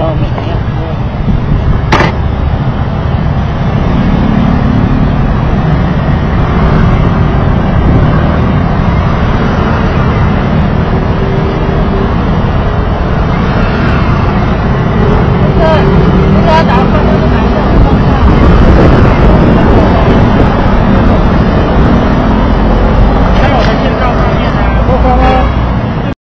glaube ich. Ja.